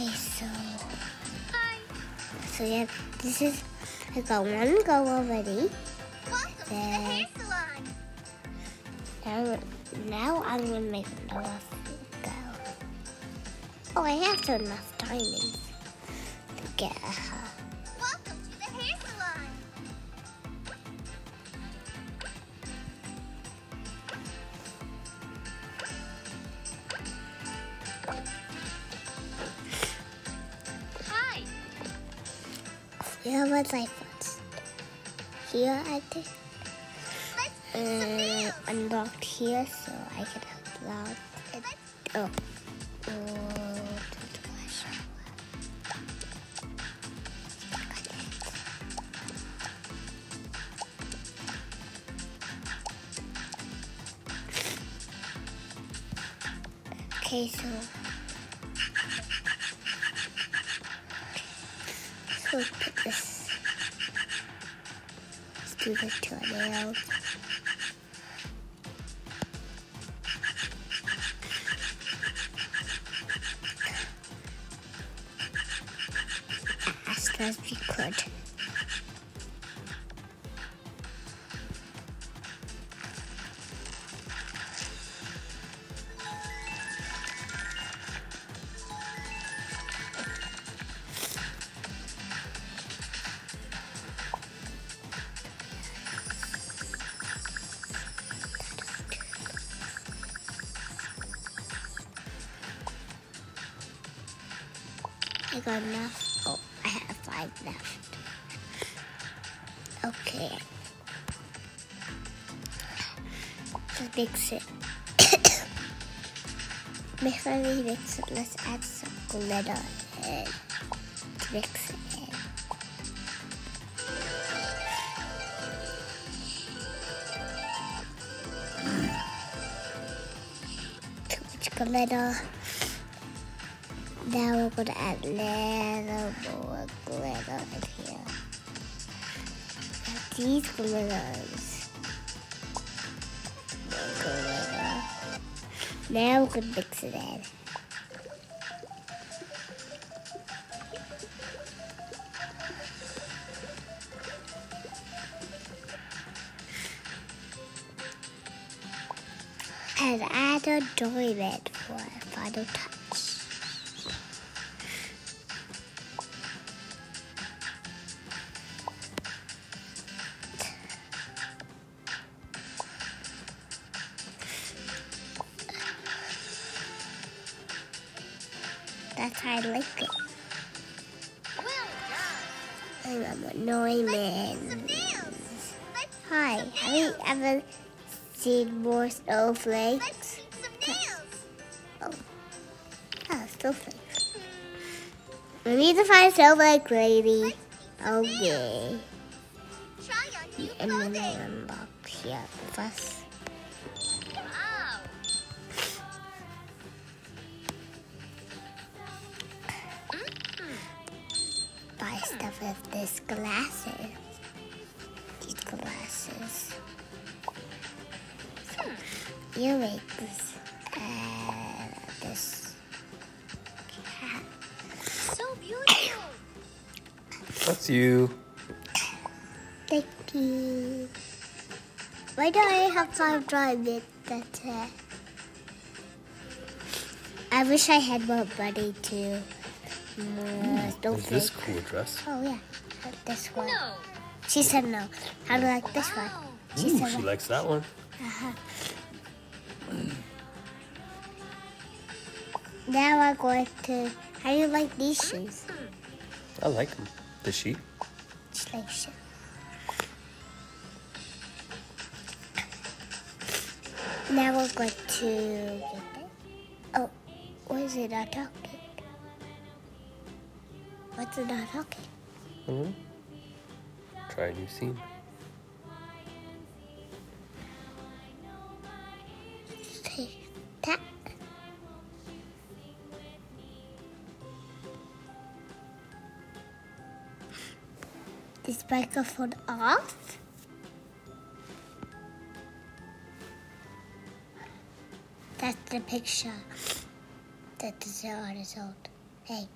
Okay, so Hi. so yeah, this is I got one go already. Welcome to the hair salon. Now, now I'm gonna make another go. Oh, I have enough timing to get her. Where was I first? Here, I think. Nails. unlocked here, so I can unlock it. Oh. Oh, Okay, so let's put this. Let's do this to as we could. I got enough. Oh, I have five left. Okay. Let's mix it. Before we mix it, let's add some glitter and mix it in. Too much glitter. Now we're gonna add a little more glitter in here. These glitters. Glitter. Now we're gonna mix it in. And add a diamond for a final touch. That's how I like it. Well. I'm a Neumann. Some nails. Let's Hi, have you ever seen more snowflakes? let's eat some nails. Ah, snowflakes. We need to find snowflake lady. Okay. Try on new And then unlock here first. Wow. Stuff with this glasses. These glasses. Hmm. Earrings. And this uh, hat. So beautiful. That's you. Thank you. Why do I have five diamonds? That's it. I wish I had more money too. More Is this snowflakes. cool dress? Oh yeah, this one. No. She said no. How do you like this one? She Ooh, said she no. likes that one. Uh-huh. Now I'm going to. How do you like these shoes? I like them. Does she? Just like. Now we're going to get it. Oh, what is it not talking? What's it not talking? hmm Try a new scene. Take that. Is microphone off? That's the picture that the zero is old. Hey,